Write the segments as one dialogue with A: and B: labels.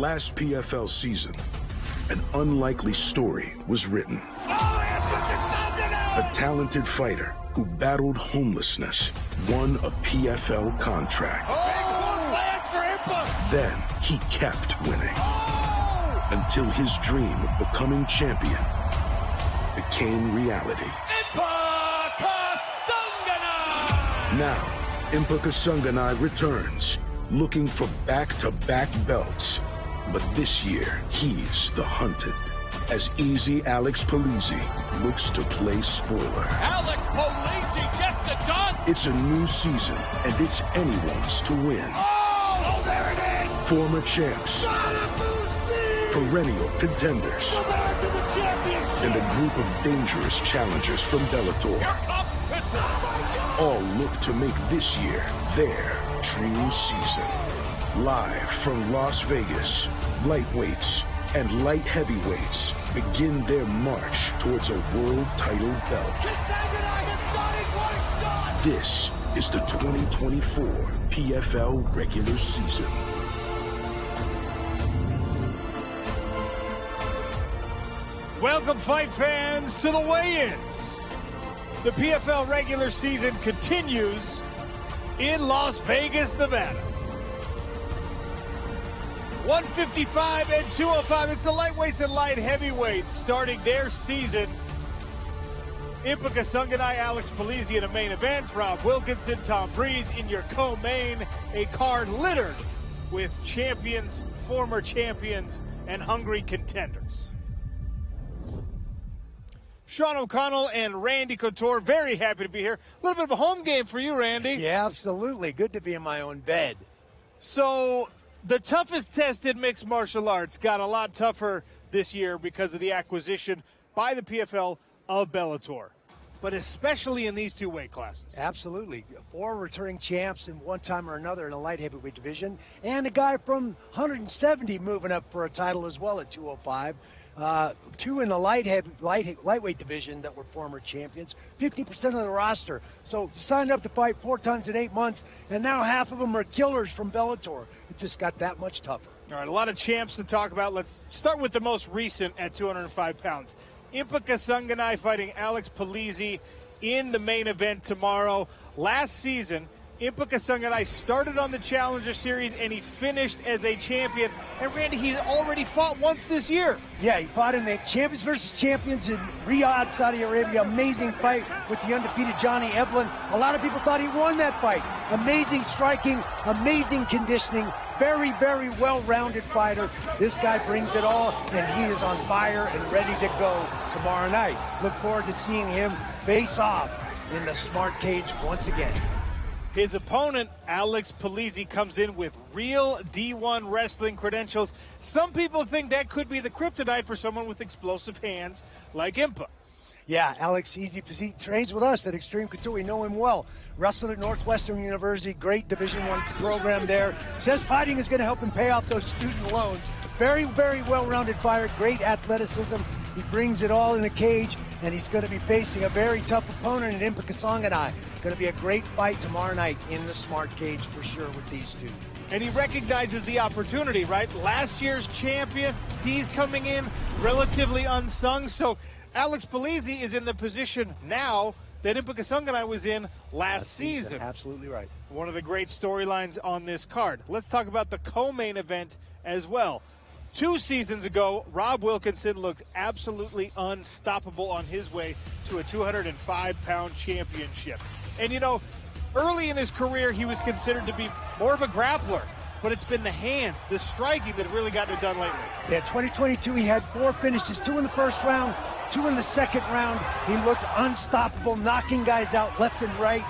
A: last PFL season, an unlikely story was written. A talented fighter who battled homelessness won a PFL contract. Then he kept winning until his dream of becoming champion became reality. Now, Impa Kasanganay returns, looking for back-to-back belts. But this year, he's the hunted. As Easy Alex Polizzi looks to play spoiler.
B: Alex Polizzi gets it done!
A: It's a new season, and it's anyone's to win.
B: Oh, oh there it is!
A: Former champs. Perennial contenders. And a group of dangerous challengers from Bellator. All look to make this year their dream season. Live from Las Vegas, lightweights and light heavyweights begin their march towards a world title belt. This is the 2024 PFL regular season.
C: Welcome, fight fans, to the weigh-ins. The PFL regular season continues in Las Vegas, Nevada. 155 and 205. It's the lightweights and light heavyweights starting their season. Impa Kasanganay, Alex Polizzi in a main event. Rob Wilkinson, Tom Breeze in your co-main. A card littered with champions, former champions, and hungry contenders. Sean O'Connell and Randy Couture, very happy to be here. A little bit of a home game for you, Randy.
D: Yeah, absolutely. Good to be in my own bed.
C: So, the toughest test in mixed martial arts got a lot tougher this year because of the acquisition by the PFL of Bellator, but especially in these two weight classes.
D: Absolutely. Four returning champs in one time or another in the light heavyweight division, and a guy from 170 moving up for a title as well at 205. Uh, two in the light, heavy, light lightweight division that were former champions. 50% of the roster. So signed up to fight four times in eight months, and now half of them are killers from Bellator. It just got that much tougher.
C: All right, a lot of champs to talk about. Let's start with the most recent at 205 pounds. Impa Kasanganay fighting Alex Polizzi in the main event tomorrow. Last season, Impa Kasanganay started on the Challenger Series and he finished as a champion. And Randy, he's already fought once this year.
D: Yeah, he fought in the Champions versus Champions in Riyadh, Saudi Arabia. Amazing fight with the undefeated Johnny Eblen. A lot of people thought he won that fight. Amazing striking, amazing conditioning, very, very well-rounded fighter. This guy brings it all, and he is on fire and ready to go tomorrow night. Look forward to seeing him face off in the smart cage once again.
C: His opponent, Alex Polizzi, comes in with real D1 wrestling credentials. Some people think that could be the kryptonite for someone with explosive hands like Impa.
D: Yeah, Alex Easy he trains with us at Extreme Couture. We know him well. Wrestled at Northwestern University, great Division One program there. Says fighting is going to help him pay off those student loans. Very, very well-rounded fighter, great athleticism. He brings it all in the cage, and he's going to be facing a very tough opponent in Impa Kasanganay. Going to be a great fight tomorrow night in the smart cage for sure with these two.
C: And he recognizes the opportunity, right? Last year's champion, he's coming in relatively unsung. So Alex Polizzi is in the position now that Impa Kasanganay was in last,
D: last
C: season.
D: season. Absolutely right.
C: One of the great storylines on this card. Let's talk about the co-main event as well. Two seasons ago, Rob Wilkinson looked absolutely unstoppable on his way to a 205 pound championship. And you know, early in his career, he was considered to be more of a grappler, but it's been the hands, the striking that really gotten it done lately.
D: Yeah, 2022, he had four finishes, two in the first round, two in the second round. He looked unstoppable, knocking guys out left and right.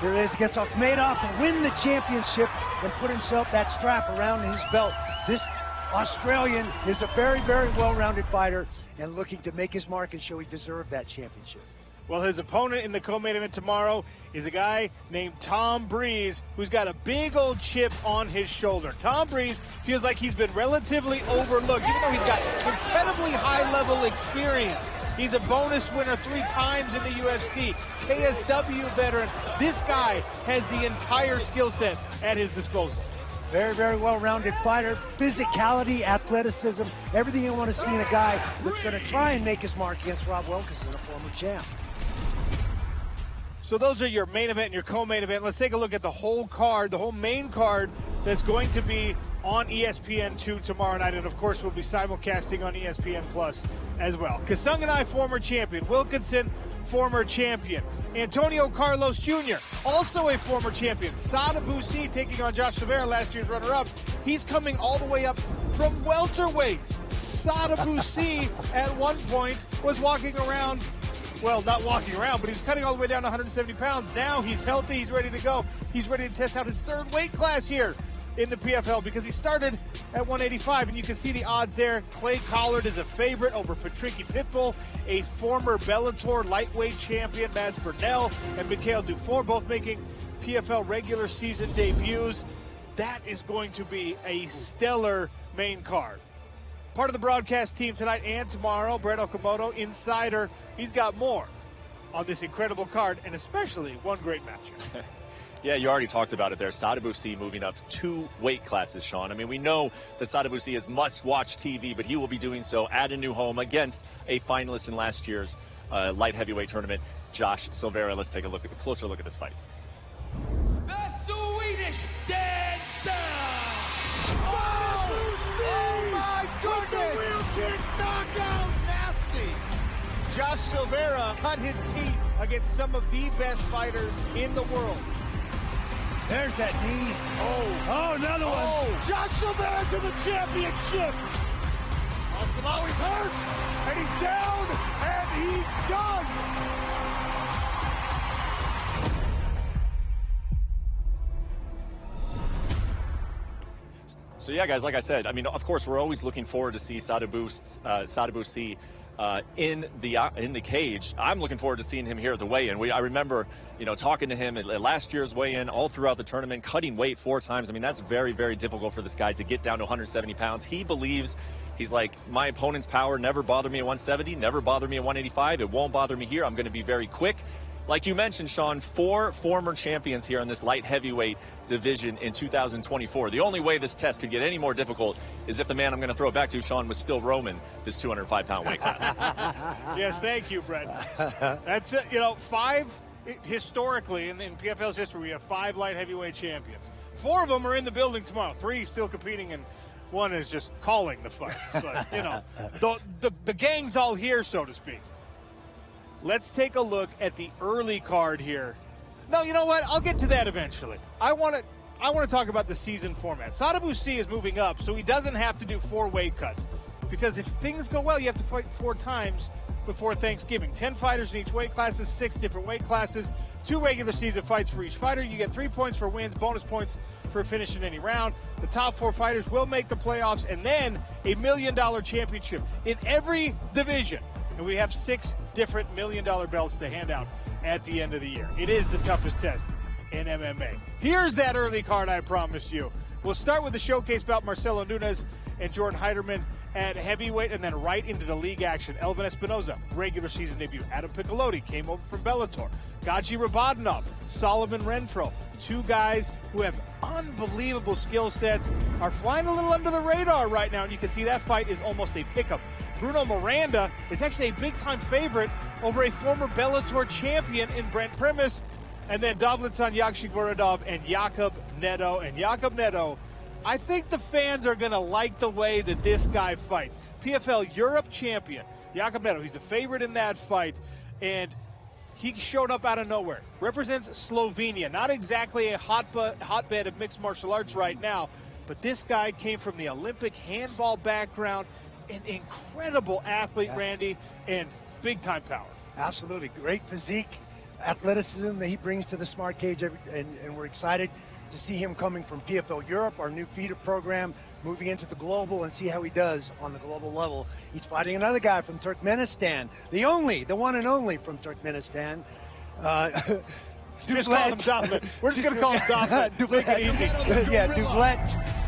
D: Here it is against Akhmedov to win the championship and put himself that strap around his belt. This Australian is a very, very well-rounded fighter and looking to make his mark and show he deserved that championship.
C: Well, his opponent in the co-main event tomorrow is a guy named Tom Breeze, who's got a big old chip on his shoulder. Tom Breeze feels like he's been relatively overlooked, even though he's got incredibly high-level experience. He's a bonus winner three times in the UFC, KSW veteran. This guy has the entire skill set at his disposal.
D: Very, very well-rounded fighter. Physicality, athleticism, everything you want to see in a guy that's going to try and make his mark against Rob Wilkinson, a former champ.
C: So those are your main event and your co-main event. Let's take a look at the whole card, the whole main card that's going to be on ESPN2 tomorrow night. And of course, we'll be simulcasting on ESPN Plus as well. Kasanganay, former champion. Wilkinson, former champion. Antonio Carlos Jr., also a former champion. Sadibou Sy taking on Josh Silveira, last year's runner-up. He's coming all the way up from welterweight. Sadibou Sy at one point was walking around well, not walking around, but he was cutting all the way down to 170 pounds. Now he's healthy. He's ready to go. He's ready to test out his third weight class here in the PFL because he started at 185 and you can see the odds there. Clay Collard is a favorite over Patricky Pitbull, a former Bellator lightweight champion, Mads Burnell and Mikhail Dufour both making PFL regular season debuts. That is going to be a stellar main card. Part of the broadcast team tonight and tomorrow, Brett Okamoto, insider. He's got more on this incredible card and especially one great matchup.
E: Yeah, you already talked about it there. Sadibou Sy moving up two weight classes, Sean. I mean, we know that Sadibou Sy is must-watch TV, but he will be doing so at a new home against a finalist in last year's uh, light heavyweight tournament, Josh Silveira. Let's take a look at a closer look at this fight.
B: The Swedish dead
C: Oh my goodness! Wheel kick knockout nasty. Josh Silveira cut his teeth against some of the best fighters in the world.
D: There's that knee.
C: Oh,
D: Oh, another one.
C: oh! Josh Silveira to the championship. Austin always hurt, and he's down, and he's done.
E: So yeah, guys, like I said, I mean, of course, we're always looking forward to see Sadibou Sy, uh, Sadibou Sy uh, in the uh, in the cage. I'm looking forward to seeing him here at the weigh-in. We, I remember, you know, talking to him at, at last year's weigh-in, all throughout the tournament, cutting weight four times. I mean, that's very, very difficult for this guy to get down to 170 pounds. He believes. He's like, my opponent's power never bothered me at 170, never bothered me at 185. It won't bother me here. I'm going to be very quick. Like you mentioned, Sean, four former champions here in this light heavyweight division in 2024. The only way this test could get any more difficult is if the man I'm going to throw it back to, Sean, was still Roman, this 205 pound weight class.
C: Yes, thank you, Brett. That's it. You know, five historically in, in PFL's history, we have five light heavyweight champions. Four of them are in the building tomorrow. Three still competing, and one is just calling the fights. But you know, the, the the gang's all here, so to speak. Let's take a look at the early card here. No, you know what? I'll get to that eventually. I want to. I want to talk about the season format. Sadibou Sy is moving up, so he doesn't have to do four weight cuts. Because if things go well, you have to fight four times before Thanksgiving. Ten fighters in each weight classes, six different weight classes, two regular season fights for each fighter. You get three points for wins, bonus points for finishing any round. The top four fighters will make the playoffs, and then a million dollar championship in every division. And we have six different million dollar belts to hand out at the end of the year. It is the toughest test in MMA. Here's that early card I promised you. We'll start with the showcase bout Marcelo Nunes and Jordan Heiderman at heavyweight and then right into the league action. Elvin Espinoza, regular season debut. Adam Piccolotti came over from Bellator. Gaji Rabadanov, Solomon Renfro, two guys who have unbelievable skill sets, are flying a little under the radar right now, and you can see that fight is almost a pickup. Bruno Miranda is actually a big time favorite over a former Bellator champion in Brent Primus. And then Davletsan Yagshimuradov and Jakob Neto. And Jakob Neto, I think the fans are going to like the way that this guy fights. PFL Europe champion, Jakob Neto, he's a favorite in that fight. And he showed up out of nowhere. Represents Slovenia. Not exactly a hotbed of mixed martial arts right now, but this guy came from the Olympic handball background. An incredible athlete, Randy, and big time power.
D: Absolutely. Great physique, athleticism that he brings to the smart cage, every, and, and we're excited to see him coming from PFL Europe, our new feeder program, moving into the global and see how he does on the global level. He's fighting another guy from Turkmenistan, the only, the one and only from Turkmenistan. Uh,
C: Just call him. We're just going to call him it easy.
D: yeah, Dublet.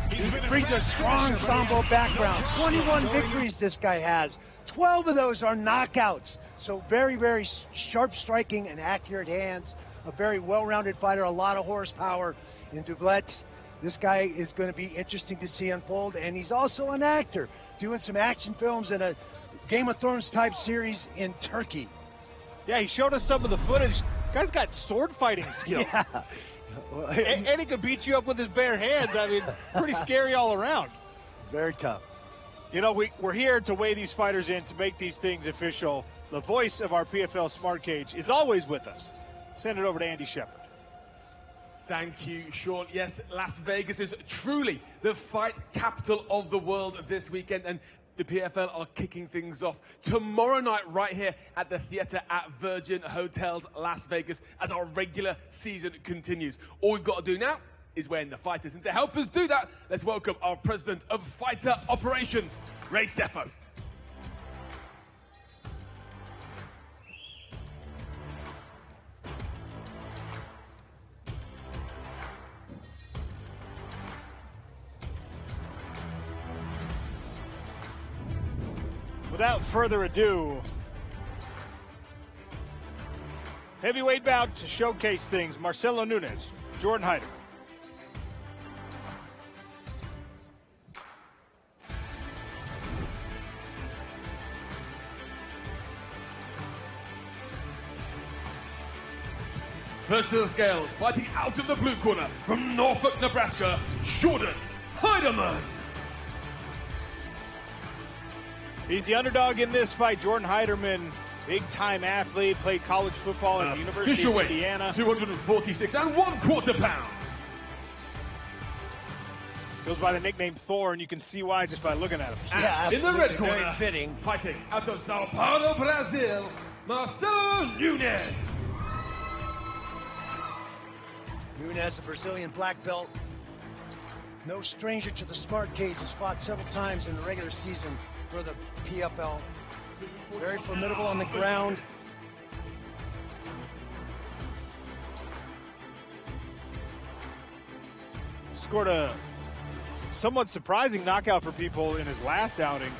D: Brings a strong sambo background. 21 victories this guy has. 12 of those are knockouts. So very, very sharp striking and accurate hands. A very well-rounded fighter, a lot of horsepower in Dublet. This guy is going to be interesting to see unfold, and he's also an actor, doing some action films in a Game of Thrones type series in Turkey.
C: Yeah, he showed us some of the footage. Guy's got sword fighting skills.
D: Yeah.
C: And, and he could beat you up with his bare hands. I mean, pretty scary all around.
D: Very tough.
C: You know, we, we're here to weigh these fighters in to make these things official. The voice of our PFL Smart Cage is always with us. Send it over to Andy Shepard.
F: Thank you, Sean. Yes, Las Vegas is truly the fight capital of the world this weekend, and the PFL are kicking things off tomorrow night right here at the theater at Virgin Hotels Las Vegas as our regular season continues. All we've got to do now is weigh in the fighters. And to help us do that, let's welcome our president of fighter operations, Ray Sefo.
C: Without further ado, heavyweight bout to showcase things. Marcelo Nunes, Jordan Hyder.
F: First to the scales, fighting out of the blue corner from Norfolk, Nebraska, Jordan Heiderman.
C: He's the underdog in this fight. Jordan Heiderman, big time athlete, played college football at uh, the University
F: Official
C: of
F: weight,
C: Indiana.
F: 246 and one quarter pounds.
C: Goes by the nickname Thor, and you can see why just by looking at him.
F: And
D: Yeah,
F: in the red corner,
D: Very fitting.
F: fighting out of Sao Paulo, Brazil, Marcelo Nunes.
D: Nunes, a Brazilian black belt. No stranger to the smart cage. Has fought several times in the regular season for the PFL. Very formidable on the ground.
C: Scored a somewhat surprising knockout for people in his last outing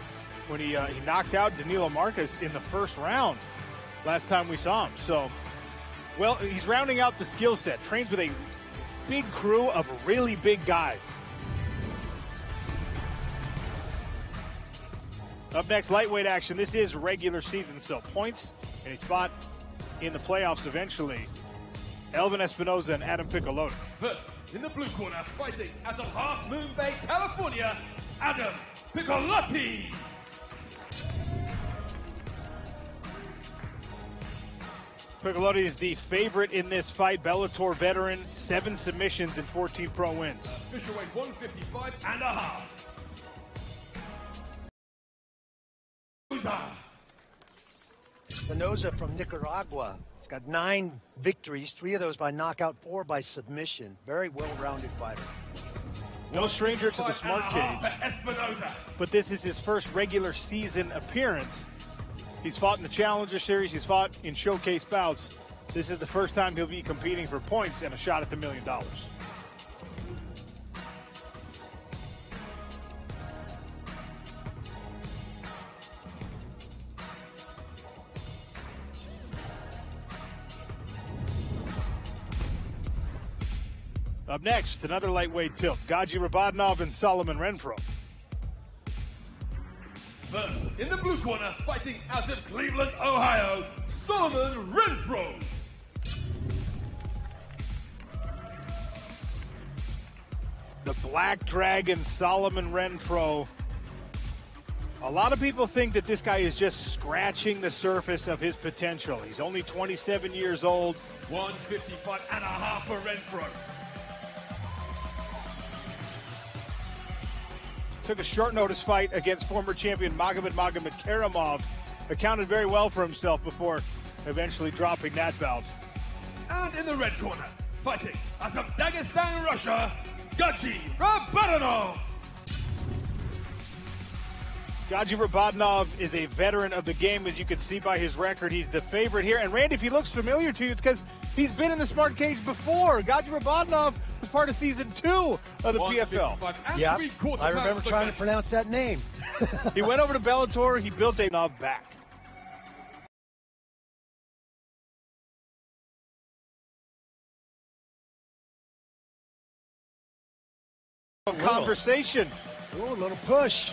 C: when he uh, he knocked out Danilo Marcus in the first round last time we saw him. So, well, he's rounding out the skill set. Trains with a big crew of really big guys. Up next, lightweight action. This is regular season, so points and a spot in the playoffs eventually. Elvin Espinoza and Adam Piccolotti.
F: First, in the blue corner, fighting out of Half Moon Bay, California, Adam Piccolotti.
C: Piccolotti is the favorite in this fight. Bellator veteran, seven submissions and 14 pro wins.
F: Official weight 155 and a half.
D: Spinoza from Nicaragua. He's got nine victories, three of those by knockout, four by submission. Very well-rounded fighter.
C: No stranger to the smart
F: and a half
C: cage,
F: Espinoza.
C: but this is his first regular season appearance. He's fought in the Challenger Series, he's fought in showcase bouts. This is the first time he'll be competing for points and a shot at the million dollars. Up next, another lightweight tilt. Gaji Rabadanov and Solomon Renfro.
F: First, in the blue corner, fighting out of Cleveland, Ohio, Solomon Renfro.
C: the Black Dragon Solomon Renfro. A lot of people think that this guy is just scratching the surface of his potential. He's only 27 years old.
F: 155 and a half for Renfro.
C: Took a short notice fight against former champion Magomed Magomed Karamov. Accounted very well for himself before eventually dropping that bout.
F: And in the red corner, fighting out of Dagestan, Russia, Gachi Rabadanov.
C: Gaji Rabadanov is a veteran of the game, as you can see by his record. He's the favorite here. And Randy, if he looks familiar to you, it's because he's been in the smart cage before. Gaji Rabadanov was part of season two of the PFL.
D: Yeah, I remember
F: pounds for
D: trying to pronounce that name.
C: He went over to Bellator. He built a knob back. conversation.
D: Ooh, a little push.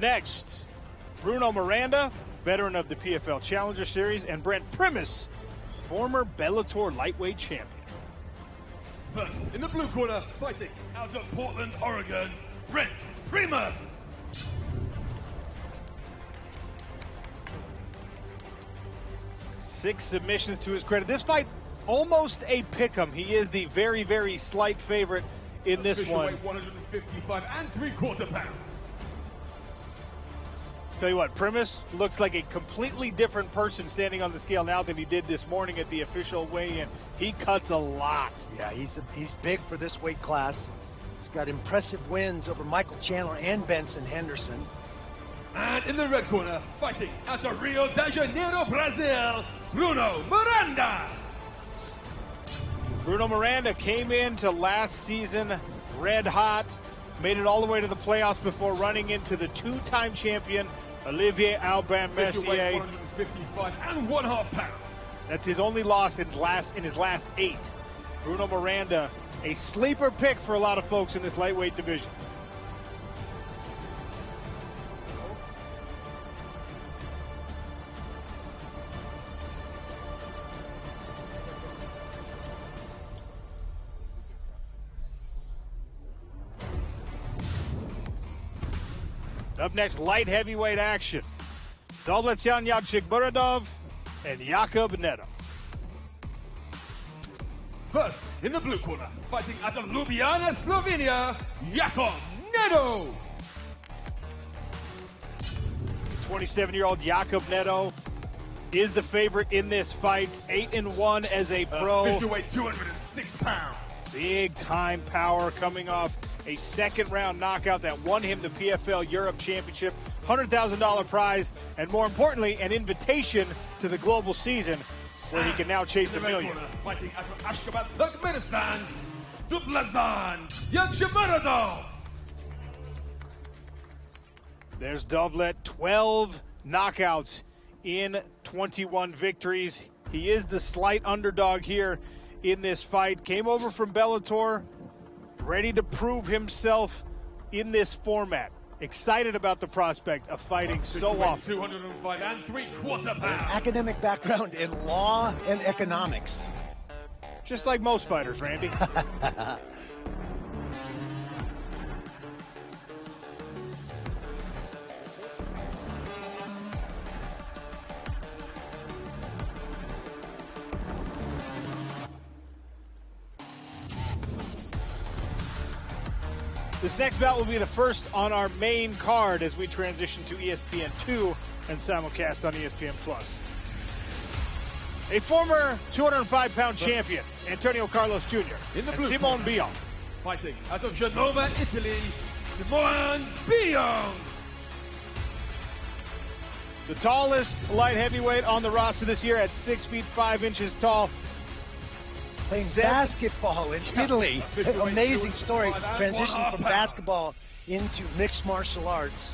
C: Up next, Bruno Miranda, veteran of the PFL Challenger Series, and Brent Primus, former Bellator lightweight champion.
F: First, in the blue corner, fighting out of Portland, Oregon, Brent Primus.
C: Six submissions to his credit. This fight, almost a pick 'em. He is the very, very slight favorite in this
F: Official
C: one.
F: 155 and three quarter pounds.
C: Tell you what, Primus looks like a completely different person standing on the scale now than he did this morning at the official weigh-in. He cuts a lot.
D: Yeah, he's he's big for this weight class. He's got impressive wins over Michael Chandler and Benson Henderson.
F: And in the red corner, fighting out of Rio de Janeiro, Brazil, Bruno Miranda.
C: Bruno Miranda came into last season red hot, made it all the way to the playoffs before running into the two-time champion Olivier
F: weight
C: Messier.
F: 155 and one half pounds.
C: That's his only loss in last in his last eight. Bruno Miranda, a sleeper pick for a lot of folks in this lightweight division. Up next, light heavyweight action. Dovletyan Yachik and Jakub Neto.
F: First, in the blue corner, fighting out of Ljubljana, Slovenia, Jakov Neto.
C: 27-year-old Jakub Neto is the favorite in this fight. Eight and one as a pro.
F: Weight 206 pounds.
C: Big time power coming off a second round knockout that won him the PFL Europe Championship, $100,000 prize, and more importantly, an invitation to the global season where he can now chase a
F: In the red
C: million.
F: fighting out of Ashgabat, Turkmenistan, Yagshimuradov.
C: There's Dovlet, 12 knockouts in 21 victories. He is the slight underdog here in this fight. Came over from Bellator, ready to prove himself in this format. Excited about the prospect of fighting so often.
F: 205 and three quarter pounds.
D: Academic background in law and economics.
C: Just like most fighters, Randy. This next bout will be the first on our main card as we transition to E ESPN2 and simulcast on ESPN Plus. A former 205 pound champion, Antonio Carlos Jr.
F: In the
C: and
F: blue
C: Simone. Bion.
F: Fighting out of Genova, Italy, Simon Bion.
C: The tallest light heavyweight on the roster this year at six feet five inches tall.
D: Playing
C: Seven-
D: basketball in Italy. Amazing story.
F: 205 and
D: Transition from basketball into mixed martial arts.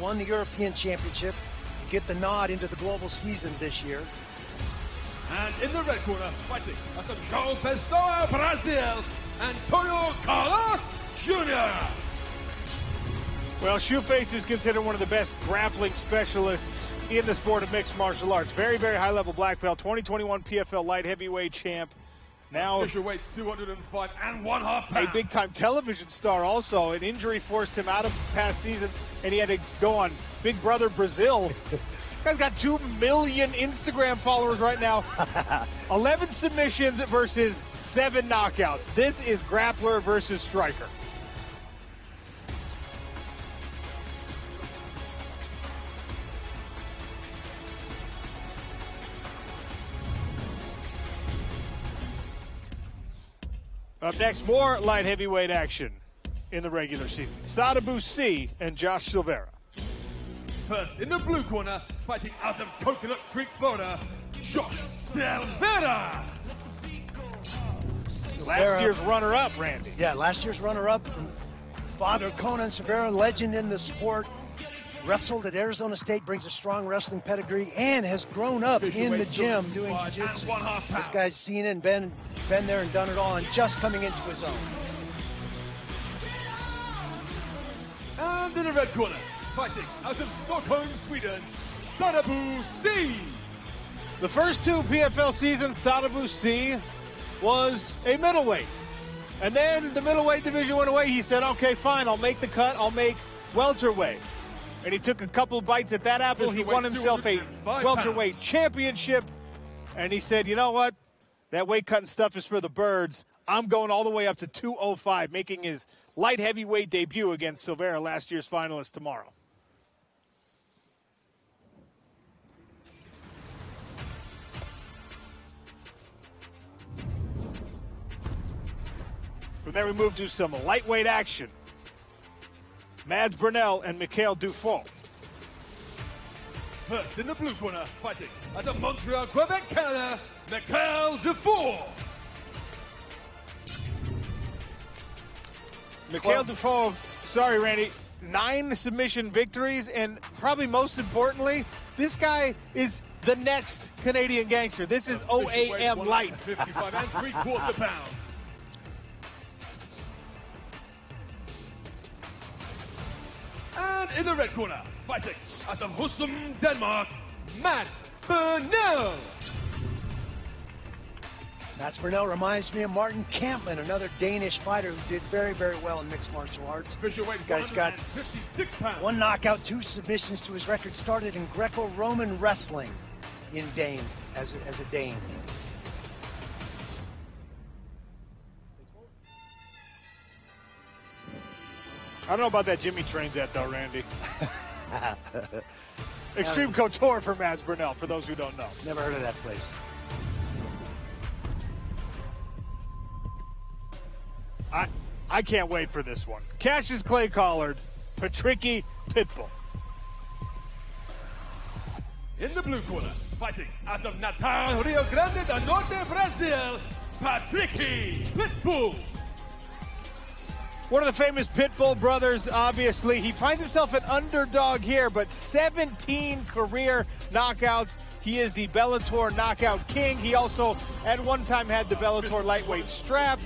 D: Won the European Championship. Get the nod into the global season this year.
F: And in the red corner, fighting out of João Pessoa, Brazil, Antonio Carlos Jr.
C: Well, Shoeface is considered one of the best grappling specialists in the sport of mixed martial arts. Very, very high level black belt, 2021 PFL light heavyweight champ. Now
F: Official weight 205 and one half
C: a big time television star also. An injury forced him out of past seasons and he had to go on Big Brother Brazil. Guy's got 2 million Instagram followers right now. 11 submissions versus 7 knockouts. This is grappler versus striker. Up next, more light heavyweight action in the regular season. Sadibou Sy and Josh Silveira.
F: First, in the blue corner, fighting out of Coconut Creek, Florida, Josh Silveira.
C: Last year's runner-up, Randy.
D: Yeah, last year's runner-up. Father Conan Silveira, legend in the sport, wrestled at Arizona State, brings a strong wrestling pedigree, and has grown up in the gym doing jiu-jitsu. This guy's seen it and been, been there and done it all, and just coming into his own.
F: And in the red corner, fighting out of Stockholm, Sweden, Sadibou Sy.
C: The first two PFL seasons, Sadibou Sy was a middleweight. And then the middleweight division went away. He said, okay, fine, I'll make the cut. I'll make welterweight. And he took a couple bites at that apple. He won himself a welterweight pounds. championship. And he said, you know what? That weight cutting stuff is for the birds. I'm going all the way up to 205, making his light heavyweight debut against Silveira, last year's finalist, tomorrow. From there, we move to some lightweight action. Mads Burnell and Mikhail Dufault.
F: First in the blue corner, fighting at the Montreal, Quebec, Canada, Mikhail Dufault.
C: Mikhail well, Dufault, sorry, Randy, nine submission victories, and probably most importantly, this guy is the next Canadian gangster. This is OAM light.
F: 55 and three quarter pounds. And in the red corner, fighting out of Husum, Denmark, Mads Burnell.
D: Mads Burnell reminds me of Martin Kampmann, another Danish fighter who did very, very well in mixed martial arts.
F: This
D: guy's got one knockout, two submissions to his record. Started in Greco-Roman wrestling in Dane as a, as a Dane.
C: I don't know about that Jimmy trains at though, Randy. Extreme Couture for Mads Burnell, for those who don't know.
D: Never heard of that place.
C: I I can't wait for this one. Cassius Clay Collard, Patricky Pitbull.
F: In the blue corner, fighting out of Natal, Rio Grande do Norte, Brazil, Patricky Pitbull.
C: One of the famous Pitbull brothers, obviously. He finds himself an underdog here, but 17 career knockouts. He is the Bellator knockout king. He also, at one time, had the Bellator lightweight strap.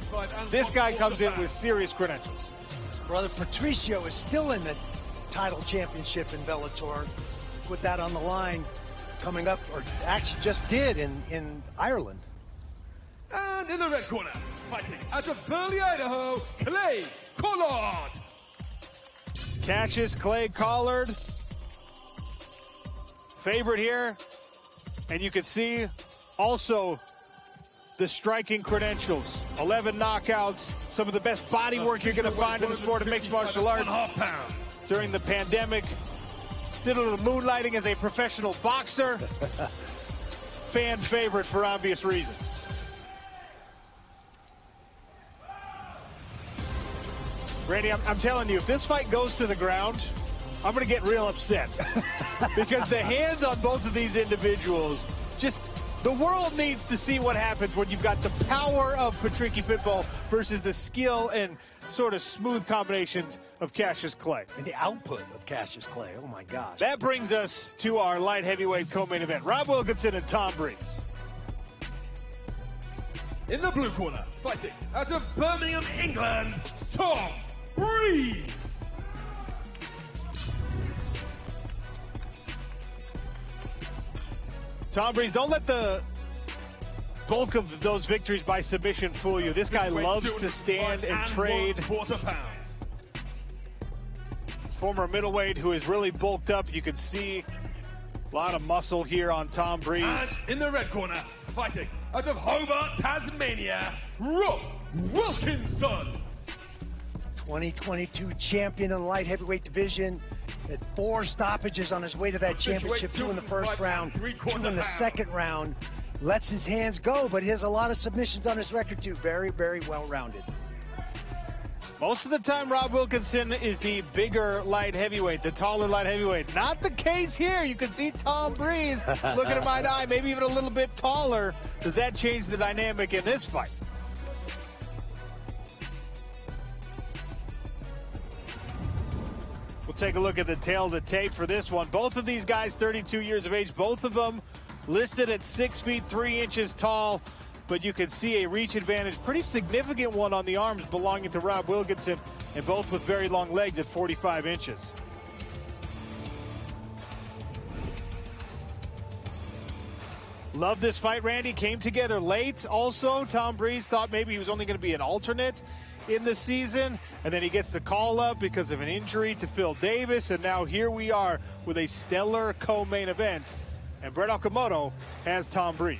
C: This guy comes in with serious credentials.
D: His brother Patricio is still in the title championship in Bellator. Put that on the line coming up, or actually just did in, in Ireland.
F: And in the red corner, fighting out of Burley, Idaho, Clay Collard.
C: Cassius Clay Collard. Favorite here. And you can see also the striking credentials 11 knockouts, some of the best body work you're going to find in the sport of mixed martial arts during the pandemic. Did a little moonlighting as a professional boxer. Fan favorite for obvious reasons. Randy, I'm, I'm telling you, if this fight goes to the ground, I'm going to get real upset because the hands on both of these individuals just the world needs to see what happens when you've got the power of Patricky Pitbull versus the skill and sort of smooth combinations of Cassius Clay.
D: And the output of Cassius Clay. Oh my gosh.
C: That brings us to our light heavyweight co-main event. Rob Wilkinson and Tom Breeze.
F: In the blue corner, fighting out of Birmingham, England, Tom Breeze.
C: Tom Breeze, don't let the bulk of those victories by submission fool you. This guy loves to stand and trade. Former middleweight who is really bulked up. You can see a lot of muscle here on Tom Breeze.
F: And in the red corner, fighting out of Hobart, Tasmania, Rob Wilkinson.
D: 2022 champion in the light heavyweight division. Had four stoppages on his way to that championship, two in the first round, two in the second round. Lets his hands go, but he has a lot of submissions on his record too. Very, very well rounded.
C: Most of the time, Rob Wilkinson is the bigger light heavyweight, the taller light heavyweight. Not the case here. You can see Tom Breeze looking at my eye, maybe even a little bit taller. Does that change the dynamic in this fight? Take a look at the tail of the tape for this one. Both of these guys, 32 years of age, both of them listed at six feet three inches tall. But you can see a reach advantage, pretty significant one on the arms belonging to Rob Wilkinson, and both with very long legs at 45 inches. Love this fight, Randy. Came together late. Also, Tom Breeze thought maybe he was only going to be an alternate in the season, and then he gets the call up because of an injury to Phil Davis, and now here we are with a stellar co-main event, and Brett Okamoto has Tom Breeze.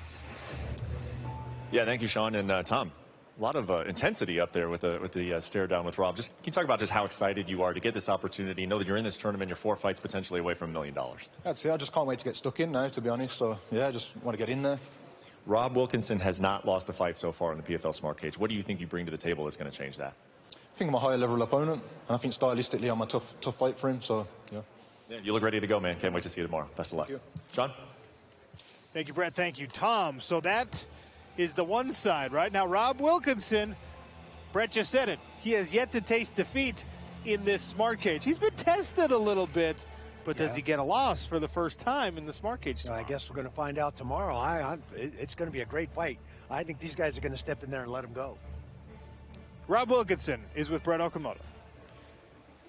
E: Yeah, thank you, Sean and uh, Tom. A lot of uh, intensity up there with the with the uh, stare down with Rob. Just can you talk about just how excited you are to get this opportunity? Know that you're in this tournament, you're four fights potentially away from a million dollars.
G: That's it. I just can't wait to get stuck in now, to be honest. So yeah, I just want to get in there.
E: Rob Wilkinson has not lost a fight so far in the PFL Smart Cage. What do you think you bring to the table that's going to change that?
G: I think I'm a higher level opponent, and I think stylistically I'm a tough tough fight for him. So yeah.
E: yeah you look ready to go, man. Can't wait to see you tomorrow. Best of luck. John.
C: Thank you, Brett. Thank you, Tom. So that is the one side, right? Now, Rob Wilkinson Brett just said it. He has yet to taste defeat in this smart cage. He's been tested a little bit, but yeah. does he get a loss for the first time in the smart cage? Tomorrow?
D: I guess we're going to find out tomorrow. I, I, it's going to be a great fight. I think these guys are going to step in there and let him go.
C: Rob Wilkinson is with Brett Okamoto.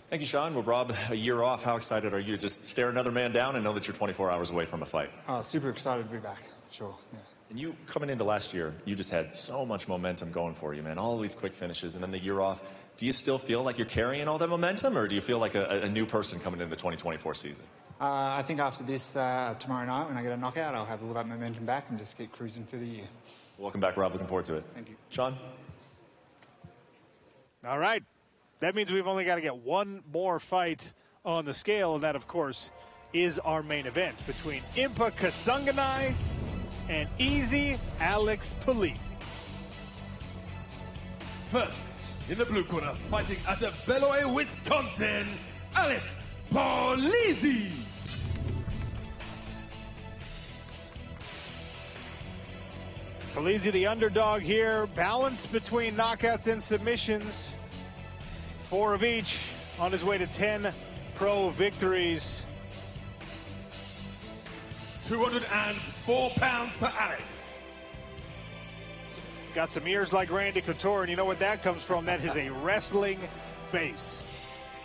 E: Thank you, Sean. Well, Rob, a year off, how excited are you to just stare another man down and know that you're 24 hours away from a fight?
H: Uh, super excited to be back, for sure. Yeah.
E: And you coming into last year, you just had so much momentum going for you, man. All these quick finishes, and then the year off. Do you still feel like you're carrying all that momentum, or do you feel like a, a new person coming into the 2024 season?
H: Uh, I think after this uh, tomorrow night, when I get a knockout, I'll have all that momentum back and just keep cruising through the year.
E: Welcome back, Rob. Looking forward to it.
H: Thank you,
E: Sean.
C: All right, that means we've only got to get one more fight on the scale, and that, of course, is our main event between Impa Kasanganay and Easy Alex Polizzi.
F: First, in the blue corner, fighting out of Beloit, Wisconsin, Alex Polizzi.
C: Polizzi, the underdog here, balance between knockouts and submissions. Four of each on his way to 10 pro victories.
F: 204 pounds for Alex.
C: Got some ears like Randy Couture, and you know what that comes from? That is a wrestling face.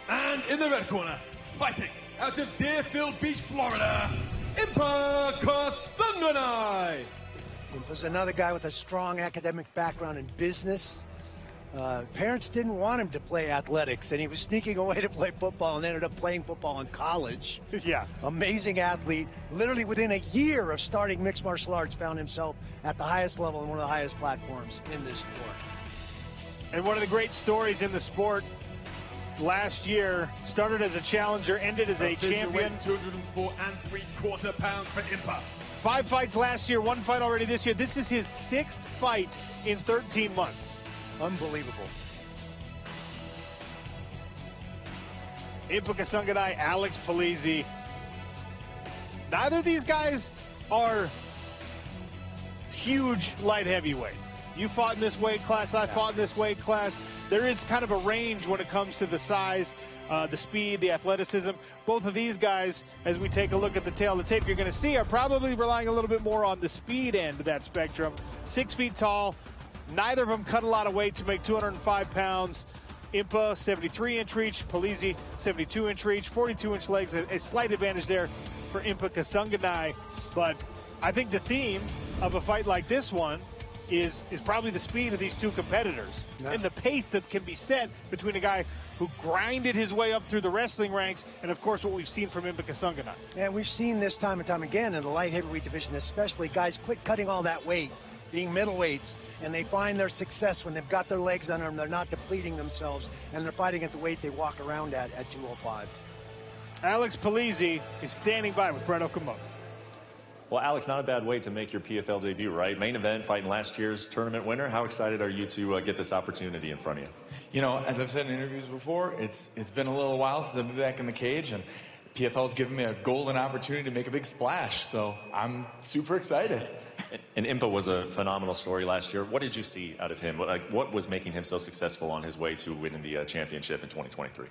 F: And in the red corner, fighting out of Deerfield Beach, Florida, Impa Kasanganay.
D: Impa's another guy with a strong academic background in business uh, parents didn't want him to play athletics, and he was sneaking away to play football and ended up playing football in college.
C: yeah.
D: Amazing athlete. Literally within a year of starting mixed martial arts, found himself at the highest level and one of the highest platforms in this sport.
C: And one of the great stories in the sport last year started as a challenger, ended as a, a champion.
F: 204 and three quarter pounds for Impa.
C: Five fights last year, one fight already this year. This is his sixth fight in 13 months.
D: Unbelievable.
C: Impa Kasanganay, Alex Polizzi. Neither of these guys are huge light heavyweights. You fought in this weight class, I fought in this weight class. There is kind of a range when it comes to the size, uh, the speed, the athleticism. Both of these guys, as we take a look at the tail of the tape, you're going to see are probably relying a little bit more on the speed end of that spectrum. Six feet tall, Neither of them cut a lot of weight to make 205 pounds. Impa, 73 inch reach. Polizzi, 72 inch reach. 42 inch legs. A, a slight advantage there for Impa Kasanganay. But I think the theme of a fight like this one is is probably the speed of these two competitors yeah. and the pace that can be set between a guy who grinded his way up through the wrestling ranks, and of course what we've seen from Impa Kasanganay.
D: And we've seen this time and time again in the light heavyweight division, especially guys quit cutting all that weight, being middleweights, and they find their success when they've got their legs under them, they're not depleting themselves, and they're fighting at the weight they walk around at at 205.
C: Alex Polizzi is standing by with Brett Okamoto.
E: Well, Alex, not a bad way to make your PFL debut, right? Main event, fighting last year's tournament winner. How excited are you to uh, get this opportunity in front of you?
I: You know, as I've said in interviews before, it's it's been a little while since I've been back in the cage, and PFL's given me a golden opportunity to make a big splash. So I'm super excited.
E: And, Impa was a phenomenal story last year. What did you see out of him? What, like, what was making him so successful on his way to winning the uh, championship in 2023?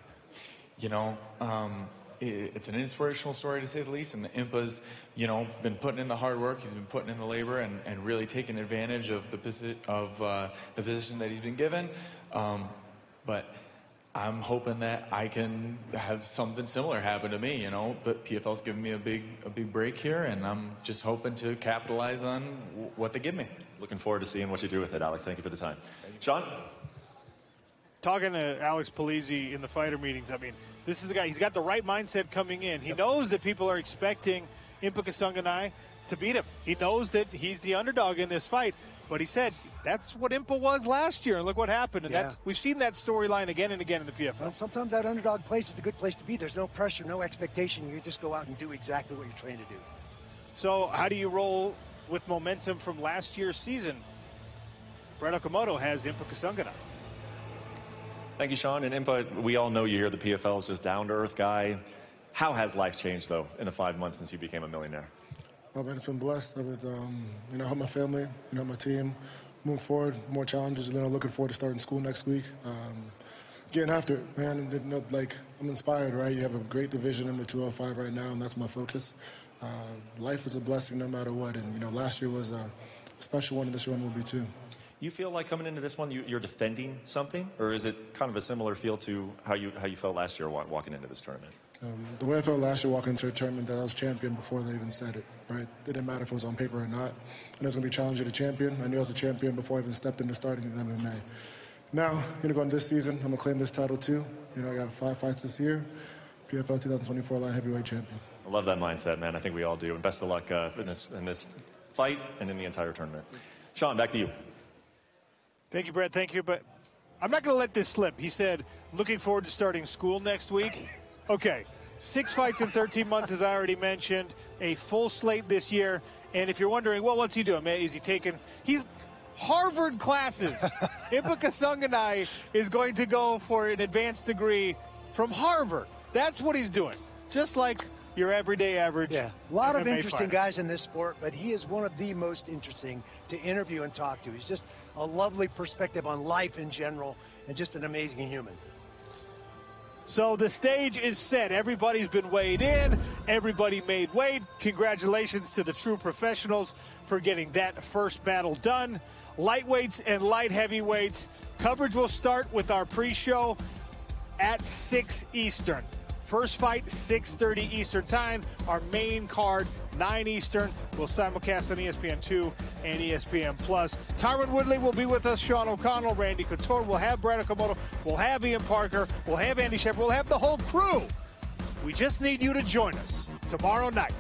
I: you know, um, it, it's an inspirational story to say the least. And the Impa's, you know, been putting in the hard work. He's been putting in the labor and, and really taking advantage of the posi- of uh, the position that he's been given. Um, but I'm hoping that I can have something similar happen to me, you know. But PFL's giving me a big a big break here, and I'm just hoping to capitalize on w- what they give me.
E: Looking forward to seeing what you do with it, Alex. Thank you for the time. Sean?
C: Talking to Alex Polizzi in the fighter meetings, I mean, this is the guy, he's got the right mindset coming in. He knows that people are expecting Impa Kasanganay to beat him. He knows that he's the underdog in this fight. But he said that's what Impa was last year, and look what happened. And
D: Yeah.
C: that's we've seen that storyline again and again in the PFL.
D: And sometimes that underdog place is a good place to be. There's no pressure, no expectation. You just go out and do exactly what you're trained to do.
C: So how do you roll with momentum from last year's season? Brett Okamoto has Impa Kasanganay.
E: Thank you, Sean. And Impa, we all know you here. The PFL is just down to earth guy. How has life changed, though, in the five months since you became a millionaire?
J: Oh, man, it's been blessed. I've um, you know, help my family, you know, my team move forward, more challenges. And then I'm looking forward to starting school next week. Um, getting after it, man. And, you know, like, I'm inspired, right? You have a great division in the 205 right now, and that's my focus. Uh, life is a blessing no matter what. And, you know, last year was a special one, and this one will be too.
E: You feel like coming into this one, you, you're defending something, or is it kind of a similar feel to how you how you felt last year walking into this tournament?
J: Um, the way I felt last year walking into a tournament that I was champion before they even said it, right? It didn't matter if it was on paper or not. And I was going to be challenging the champion. I knew I was a champion before I even stepped into starting in MMA. Now, going to go into this season, I'm going to claim this title too. You know, I got five fights this year. PFL 2024 light heavyweight champion.
E: I love that mindset, man. I think we all do. And best of luck uh, in this in this fight and in the entire tournament. Sean, back to you.
C: Thank you, Brad. Thank you. But I'm not going to let this slip. He said, looking forward to starting school next week. Okay. Six fights in 13 months, as I already mentioned. A full slate this year. And if you're wondering, well, what's he doing? Man, is he taking. He's Harvard classes. Impa Kasanganay is going to go for an advanced degree from Harvard. That's what he's doing. Just like your everyday average.
D: Yeah, a lot of interesting
C: fighter.
D: guys in this sport, but he is one of the most interesting to interview and talk to. He's just a lovely perspective on life in general and just an amazing human.
C: So the stage is set. Everybody's been weighed in. Everybody made weight. Congratulations to the true professionals for getting that first battle done. Lightweights and light heavyweights. Coverage will start with our pre-show at 6 Eastern. First fight, 6.30 Eastern time. Our main card, 9 Eastern. We'll simulcast on E ESPN2 and ESPN Plus. Tyron Woodley will be with us. Sean O'Connell, Randy Couture. We'll have Brett Okamoto. We'll have Ian Parker. We'll have Andy Shepard. We'll have the whole crew. We just need you to join us tomorrow night